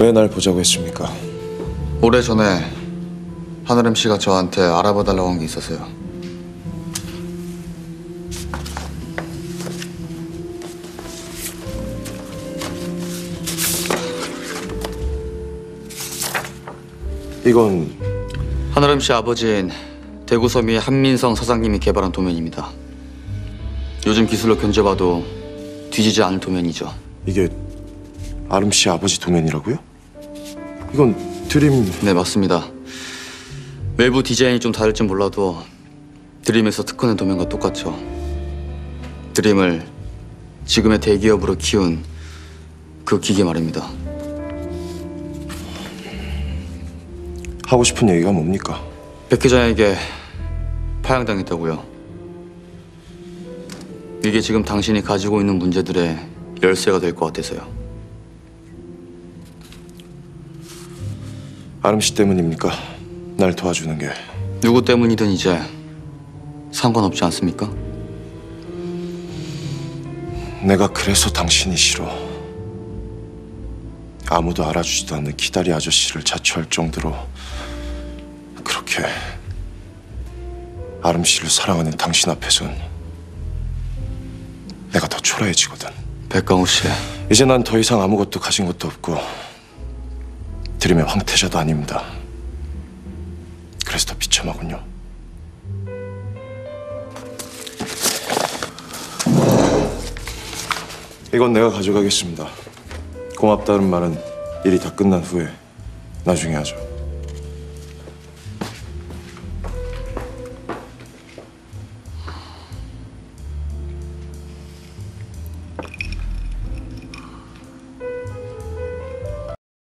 왜 날 보자고 했습니까? 오래전에 하늘음 씨가 저한테 알아봐 달라고 한 게 있어서요. 이건 하늘음 씨 아버지인 대구섬이 한민성 사장님이 개발한 도면입니다. 요즘 기술로 견제봐도 뒤지지 않을 도면이죠. 이게 아름 씨 아버지 도면이라고요? 이건 드림 네, 맞습니다. 외부 디자인이 좀 다를지 몰라도 드림에서 특허낸 도면과 똑같죠. 드림을 지금의 대기업으로 키운 그 기계 말입니다. 하고 싶은 얘기가 뭡니까? 백 회장에게 파양당했다고요. 이게 지금 당신이 가지고 있는 문제들의 열쇠가 될 것 같아서요. 아름 씨 때문입니까? 날 도와주는 게 누구 때문이든 이제 상관없지 않습니까? 내가 그래서 당신이 싫어. 아무도 알아주지도 않는 기다리 아저씨를 자처할 정도로 그렇게 아름 씨를 사랑하는 당신 앞에선 내가 더 초라해지거든. 백강우 씨, 이제 난 더 이상 아무것도 가진 것도 없고 드림의 황태자도 아닙니다. 그래서 더 비참하군요. 이건 내가 가져가겠습니다. 고맙다는 말은 일이 다 끝난 후에 나중에 하죠.